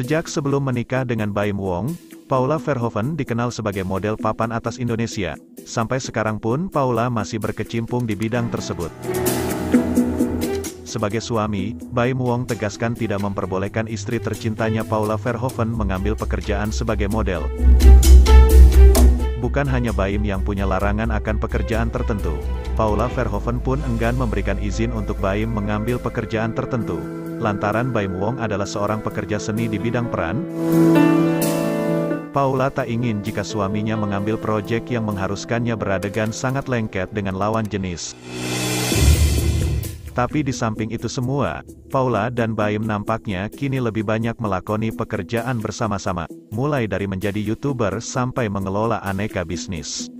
Sejak sebelum menikah dengan Baim Wong, Paula Verhoeven dikenal sebagai model papan atas Indonesia. Sampai sekarang pun Paula masih berkecimpung di bidang tersebut. Sebagai suami, Baim Wong tegaskan tidak memperbolehkan istri tercintanya Paula Verhoeven mengambil pekerjaan sebagai model. Bukan hanya Baim yang punya larangan akan pekerjaan tertentu, Paula Verhoeven pun enggan memberikan izin untuk Baim mengambil pekerjaan tertentu, lantaran Baim Wong adalah seorang pekerja seni di bidang peran. Paula tak ingin jika suaminya mengambil proyek yang mengharuskannya beradegan sangat lengket dengan lawan jenis. Tapi di samping itu semua, Paula dan Baim nampaknya kini lebih banyak melakoni pekerjaan bersama-sama, mulai dari menjadi YouTuber sampai mengelola aneka bisnis.